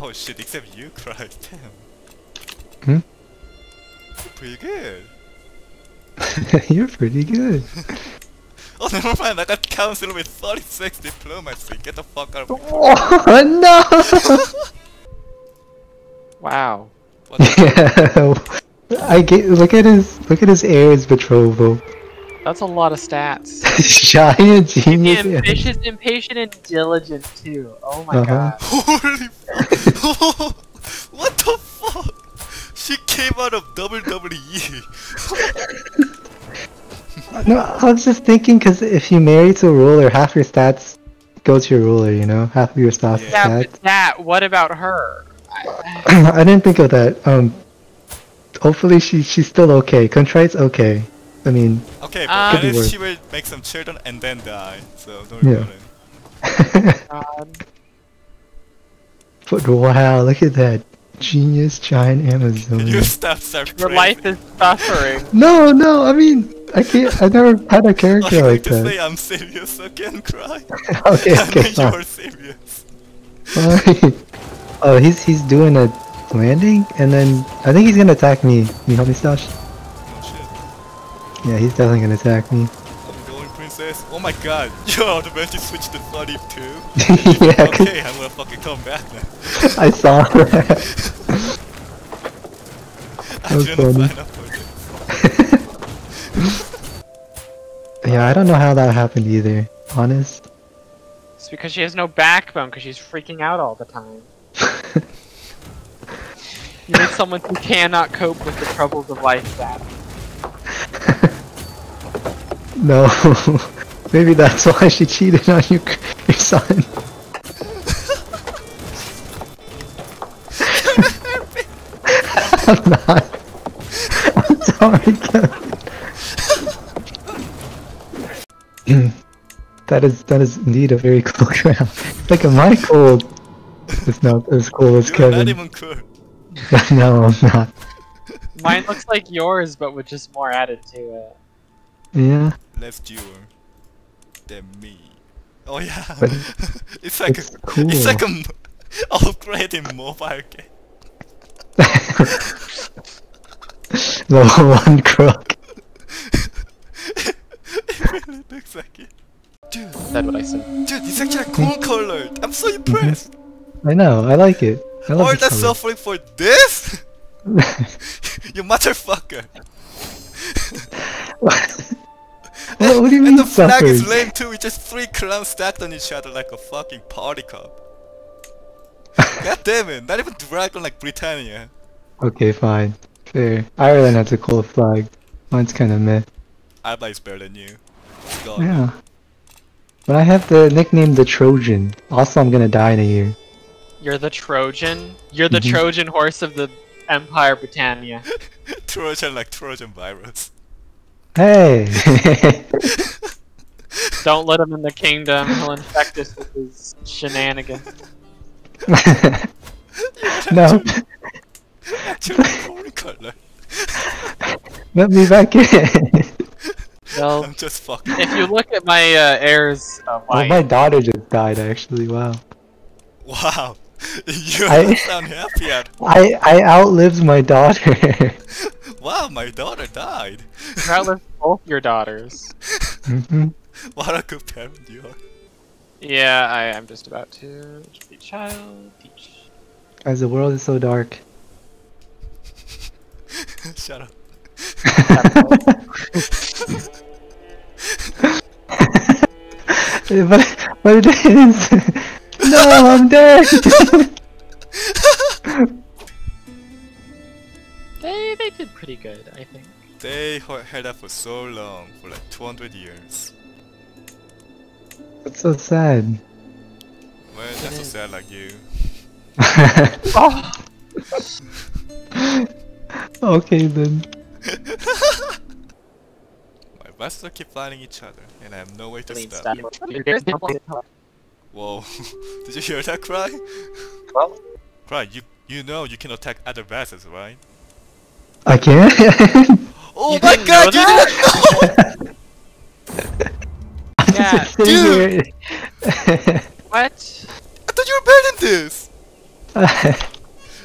Oh shit, except you cried, damn. Hmm? Pretty good. You're pretty good. Oh never mind, I got council with 36 diplomacy. Get the fuck out of here. Oh no! Wow. Yeah. I get look at his look at his heirs betrothal. That's a lot of stats. Giant genius. heirs. ambitious, impatient, and diligent too. Oh my Uh-huh. god. Holy what the fuck? She came out of. WWE. No, I was just thinking because if you marry to a ruler, half your stats go to your ruler. You know, half of your stuff Yeah. Yeah, stats. but that. What about her? I, I didn't think of that. Um, hopefully she she's still okay. Contrite's okay. I mean, Okay, but Ah. at Could least worse. she will make some children and then die. So don't worry Yeah. about it. God. but wow, look at that genius giant Amazon. Your stuff start Your life is suffering. No, no, I mean, I can't. I never had a character I like like to that. say I'm serious again, cry. okay, I okay, mean fine. you're serious. fine. oh, he's he's doing a landing, and then I think he's gonna attack me. Can you help me, Stoush? Shit. Yeah, he's definitely gonna attack me. I'm going princess. Oh my god. Yo, the magic switched to 32. yeah, 'cause Okay, I'm gonna fucking come back now. I saw that. I was didn't funny. sign up for this. yeah, I don't know how that happened either. Honest. It's because she has no backbone because she's freaking out all the time. You need someone who cannot cope with the troubles of life, Dad. No, maybe that's why she cheated on you, your son. I'm not. I'm sorry, Kevin. that is that is indeed a very cool crown. Like am I cool? It's not as cool as You're not Kevin. even cool. no, I'm not. Mine looks like yours, but with just more added to it. Yeah, Less you than me. Oh yeah. It's like it's a, cool. it's like a upgrade in mobile game. the one crook. it really looks like it. Dude, That's what I said. dude, it's actually gold colored. I'm so mhm. impressed. I know, I like it. I love All that color. suffering for this? you motherfucker. What, what do you mean and the flag is suffers? lame too. It's just three crowns stacked on each other like a fucking party cup. God damn it! Not even dragon like Britannia. Okay, fine. Fair. Ireland has a cool flag. Mine's kind of meh. Alba is better than you. God. Yeah. But I have the nickname the Trojan. Also, I'm gonna die in a year. You're the Trojan. You're the Mhm. Trojan horse of the Empire Britannia. Trojan like Trojan virus. Hey! Don't let him in the kingdom. He'll infect us with his shenanigans. no, Actually, corn color. let me back in. Well, I'm just fucking. if you look at my uh, heirs, uh, well, my, my daughter just died actually. Wow. Wow. You I- don't sound happy at. I I outlived my daughter. Wow, my daughter died. you outlived both your daughters. Mhm. What a good parent you are. Yeah, I am just about to be child teach. Guys, the world is so dark. Shut up. but but it is. no, I'm dead. They they did pretty good, I think. They held up for so long, for like 200 years. That's so sad. Well, that's so sad like you. Oh, okay then. My busters keep fighting each other, and I have no way to Clean stop. stuff. Whoa. Did you hear that cry? Well, Cry, you you know you can attack other vassals, right? I can't. Oh You my god, you that? didn't know! I'm Yeah, just sitting here. what? I thought you were better than this!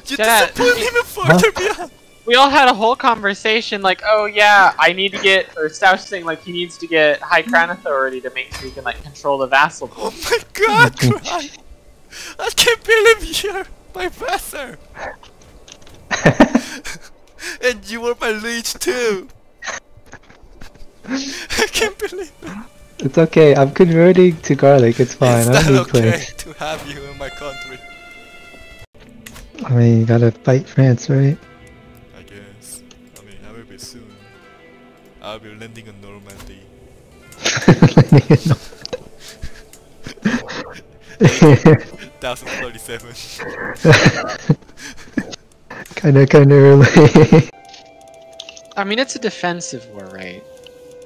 You Dad, disappoint him further beyond. We all had a whole conversation like, oh yeah, I need to get, or Stoush saying like he needs to get High Crown Authority to make sure he can like control the vassal. Oh my god, Cry! I can't believe you're my vassal! And you were my liege too! I can't believe it! It's okay. I'm converting to garlic. It's fine. It's I not okay to have you in my country. I mean, you gotta fight France, right? I guess. I mean, I will be soon. I'll be landing in Normandy. Thousand thirty-seven. kinda, kinda early. I mean, it's a defensive war, right?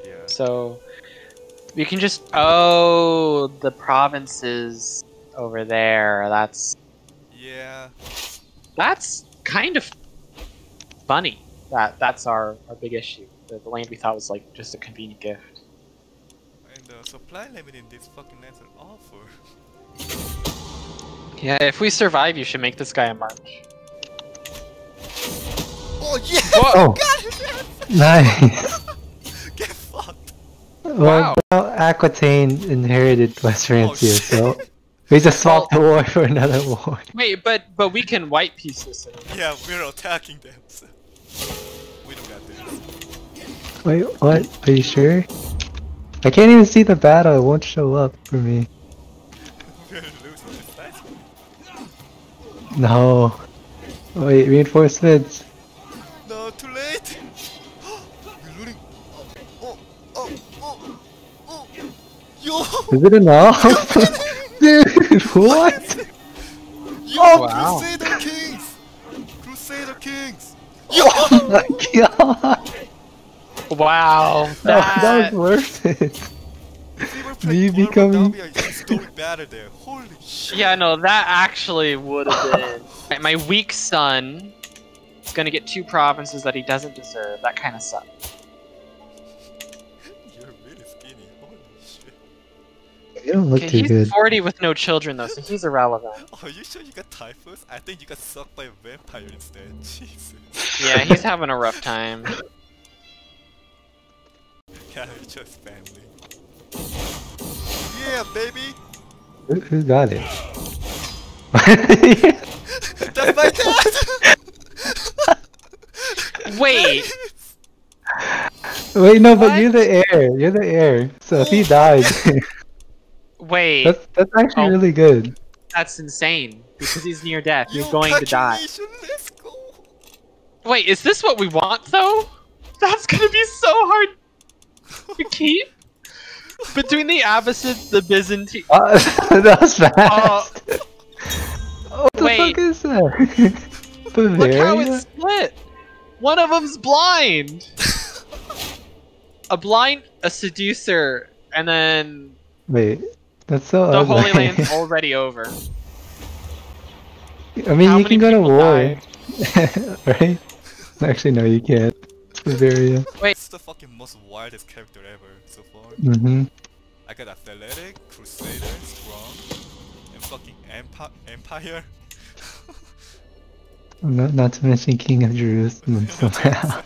yeah. So we can just oh the provinces over there. That's Yeah. that's kind of funny. That that's our our big issue. The, the land we thought was like just a convenient gift. And the supply limit in these fucking lands are awful. Yeah, if we survive, you should make this guy a march. Oh yeah! Oh. God, nice. Get fucked! Well, well, Aquitaine inherited West oh, Francia, Oh, so we just swapped the war for another war. Wait, but but we can white peace this. in- Yeah, we're attacking them. So. We don't got this. Wait, what? Are you sure? I can't even see the battle. It won't show up for me. We're losing this fight. No. Wait, reinforcements. Yo! Is it enough? Dude, what? Yo, oh, Wow. Crusader Kings! Crusader Kings! Oh my god! Wow, That, that that, was worth it. Me becoming- Moldavia, you historic battle there. Holy shit! yeah, no, that actually would have been my, my weak son. is gonna get two provinces that he doesn't deserve. That kind of sucks. You don't look Okay, too he's good. 40 with no children though, so he's irrelevant. Oh, you sure you got typhus? I think you got sucked by a vampire instead. Jesus. Yeah, he's having a rough time. Yeah, it's just family. Yeah, baby! Who, who got it? That's my dad! Wait, Wait, no, but you're the heir. You're the heir. So if he dies, wait, that's that's actually Oh. really good. that's insane. Because he's near death, he's Yo, going to die. congratulations, Let's go! Wait, is this what we want though? That's gonna be so hard to keep. Between the Abbasids, the Byzantine. Uh, that was fast. what the wait. fuck is that? Look how it's split. One of them's blind. a blind, a seducer, and then Wait, that's so the ugly. Holy Land's already over. I mean, How you can go to war, right? Actually, no, you can't. It's Bavaria. It's the fucking most wildest character ever so far. Mm-hmm. I got athletic, crusader, strong, and fucking empi- empire. Not, not to mention King of Jerusalem somehow.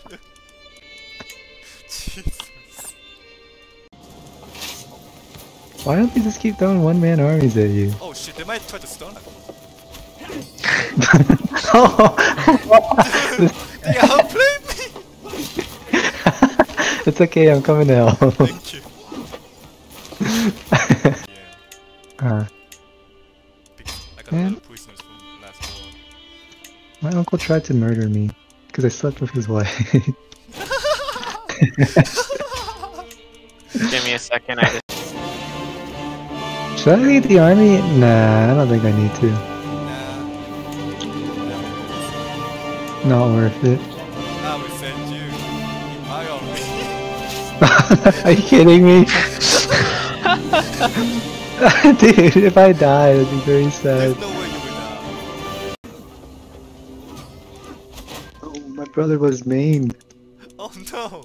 Why don't they just keep throwing one-man armies at you? Oh shit, they might try to stun us. They outplayed me! it's okay, I'm coming to help. Thank you. yeah, Uh, I got Man. a prisoners from last war. my uncle tried to murder me because I slept with his wife. Give me a second. I just Should I lead the army? Nah, I don't think I need to. Nah. Not worth it. I will send you in my army. Are you kidding me? Dude, if I die, it'd be very There's sad. no way you will die. Oh, my brother was maimed. Oh no!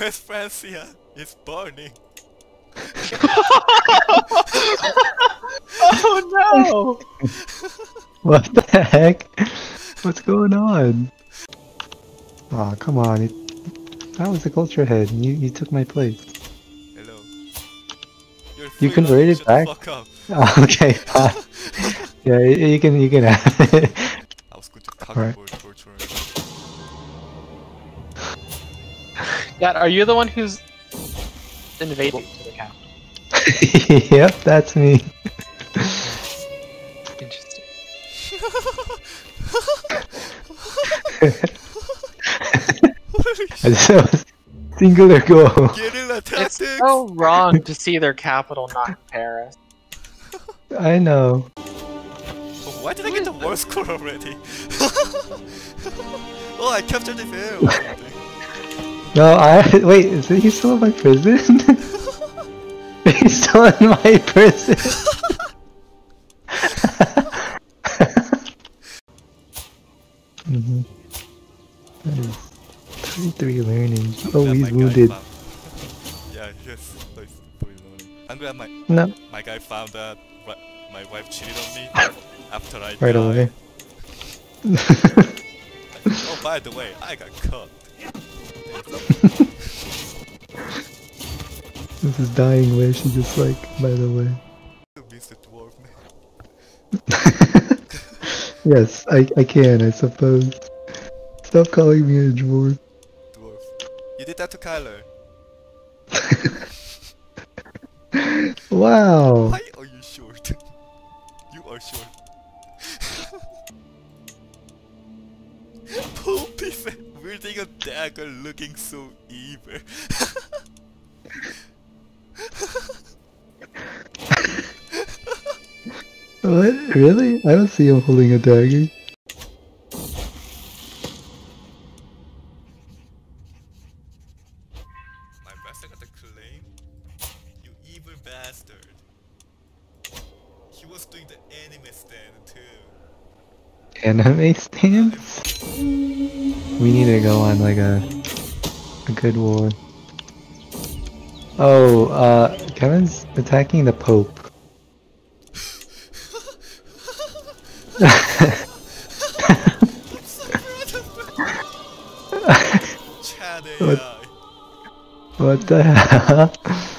West Francia is burning. Oh no! What the heck? What's going on? Aw, come on. It, I was the culture head. and You you took my place. Hello. You're You free, converted shut back? The fuck up. Oh, okay, fine. yeah, y- you can you can have it. I was going to Alright. cardboard torture. Yeah, are you the one who's invading to the camp? yep, that's me. Interesting. Holy I shit. just was singular goal. It's so wrong to see their capital not in Paris. I know. Why did I get the worst score already? oh, I captured the veil. No, I wait. Is he still in my prison? He's still in my prison. hmm That is 33 learning. Oh, he's wounded. yeah, yes, that's pretty lonely. I'm glad my No, my guy found that my wife cheated on me after I right died. away. Oh, by the way, I got caught. this is dying wish. He's just like, by the way. Mr. Dwarf man. yes, I I can. I suppose. Stop calling me a dwarf. Dwarf. You did that to Kyler. Wow. Why are you short? you are short. Poopy said, wielding a dagger looking so evil. What? Really? I don't see him holding a dagger. My master got the claim? You evil bastard. He was doing the anime stand too. Anime stance? We need to go on like a a good war. Oh, uh, Kevin's attacking the Pope. What? What the hell?